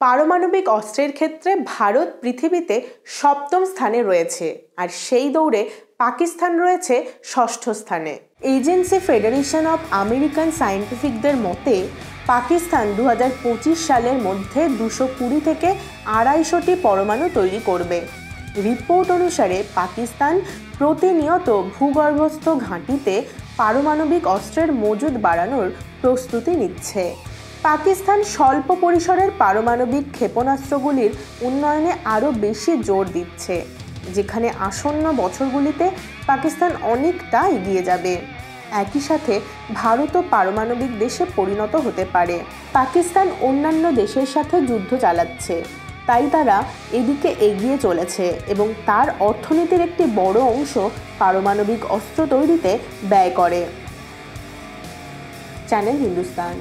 পারমাণবিক অস্ত্রের ক্ষেত্রে ভারত পৃথিবীতে সপ্তম স্থানে রয়েছে আর সেই দৌড়ে পাকিস্তান রয়েছে ষষ্ঠ স্থানে। এজেন্সি ফেডারেশন অফ আমেরিকান সায়েন্টিফিকদের মতে, পাকিস্তান দু হাজার পঁচিশ সালের মধ্যে দুশো কুড়ি থেকে আড়াইশোটি পরমাণু তৈরি করবে। রিপোর্ট অনুসারে পাকিস্তান প্রতিনিয়ত ভূগর্ভস্থ ঘাঁটিতে পারমাণবিক অস্ত্রের মজুদ বাড়ানোর প্রস্তুতি নিচ্ছে। পাকিস্তান স্বল্প পরিসরের পারমাণবিক ক্ষেপণাস্ত্রগুলির উন্নয়নে আরও বেশি জোর দিচ্ছে, যেখানে আসন্ন বছরগুলিতে পাকিস্তান অনেকটা এগিয়ে যাবে। একই সাথে ভারতও পারমাণবিক দেশে পরিণত হতে পারে। পাকিস্তান অন্যান্য দেশের সাথে যুদ্ধ চালাচ্ছে, তাই তারা এদিকে এগিয়ে চলেছে এবং তার অর্থনীতির একটি বড় অংশ পারমাণবিক অস্ত্র তৈরিতে ব্যয় করে। চ্যানেল হিন্দুস্তান।